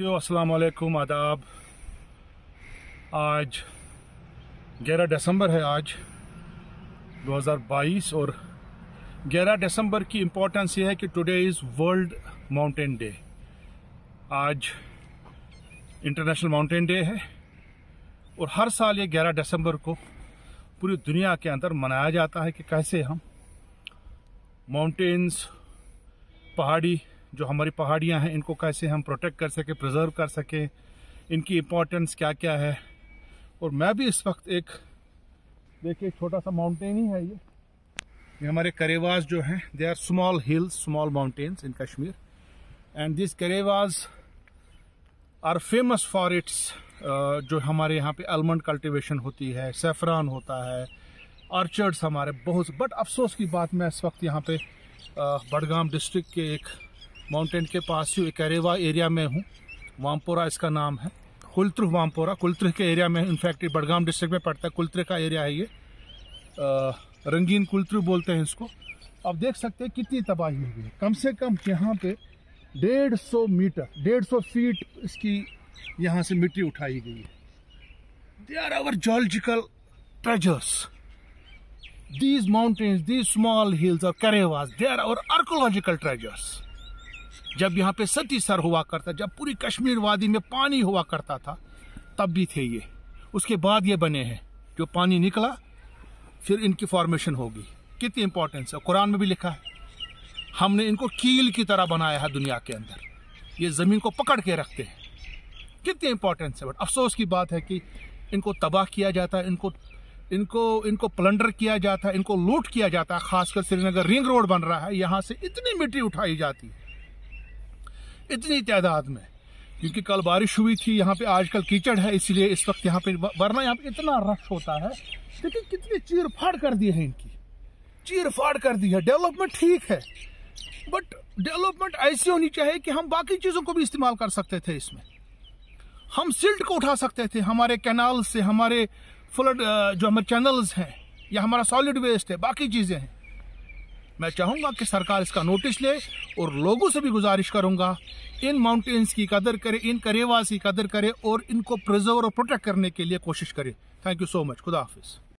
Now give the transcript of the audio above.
साथियों अस्सलाम वालेकुम आदाब। आज 11 दिसंबर है आज 2022 और 11 दिसंबर की इम्पोर्टेंस ये है कि today is world mountain day आज इंटरनेशनल माउंटेन डे है, और हर साल ये 11 दिसंबर को पूरी दुनिया के अंदर मनाया जाता है कि कैसे हम माउंटेन्स पहाड़ी जो हमारी पहाड़ियाँ हैं, इनको कैसे हम प्रोटेक्ट कर सकें प्रिजर्व कर सकें, इनकी इम्पोर्टेंस क्या क्या है। और मैं भी इस वक्त एक, देखिए छोटा सा माउंटेन ही है ये। ये हमारे करेवाज जो हैं they are small hills small mountains in Kashmir and this karewas are famous for its जो हमारे यहाँ पे आलमंड कल्टीवेशन होती है सेफरान होता है ऑर्चर्ड्स हमारे बहुत बट अफसोस की बात मैं इस वक्त यहाँ पे बडगाम डिस्ट्रिक्ट के एक माउंटेन के पास ही करेवा एरिया में हूँ। वामपोरा इसका नाम है। कुलत्र वामपोरा कुलत्र के एरिया में इनफैक्ट बडगाम डिस्ट्रिक्ट में पड़ता है। कुलत्र का एरिया है ये। रंगीन कुलत्र बोलते हैं इसको। अब देख सकते हैं कितनी तबाही हो है। कम से कम यहाँ पे डेढ़ सौ मीटर डेढ़ सौ फीट इसकी यहाँ से मिट्टी उठाई गई है। They are our geological treasures these mountains, these small hills or Karevas, they are our archaeological treasures. जब यहाँ पे सती सर हुआ करता, जब पूरी कश्मीर वादी में पानी हुआ करता था, तब भी थे ये। उसके बाद ये बने हैं। जो पानी निकला, फिर इनकी फॉर्मेशन होगी। कितनी इंपॉर्टेंस है। कुरान में भी लिखा है, हमने इनको कील की तरह बनाया है दुनिया के अंदर। ये ज़मीन को पकड़ के रखते हैं। कितनी इंपॉर्टेंस है। बट अफसोस की बात है कि इनको तबाह किया जाता है, इनको इनको इनको प्लंडर किया जाता है, इनको लूट किया जाता है। खासकर श्रीनगर रिंग रोड बन रहा है। यहाँ से इतनी मिट्टी उठाई जाती है। इतनी तादाद में। क्योंकि कल बारिश हुई थी, यहाँ पे आजकल कीचड़ है, इसलिए इस वक्त यहाँ पे वरना यहाँ पे इतना रश होता है। लेकिन कितनी चीर फाड़ कर दी है इनकी। चीर फाड़ कर दी है। डेवलपमेंट ठीक है। बट डेवलपमेंट ऐसी होनी चाहिए कि हम बाकी चीज़ों को भी इस्तेमाल कर सकते थे इसमें। हम सिल्ट को उठा सकते थे। हमारे कैनाल से, हमारे फ्लड जो हमारे चैनल्स हैं, या हमारा सॉलिड वेस्ट है, बाकी चीज़ें हैं। मैं चाहूँगा कि सरकार इसका नोटिस ले और लोगों से भी गुजारिश करूँगा। इन माउंटेन्स की कदर करे, इन करेवास की कदर करे और इनको प्रिजर्व और प्रोटेक्ट करने के लिए कोशिश करे। थैंक यू सो मच खुदा हाफिज़।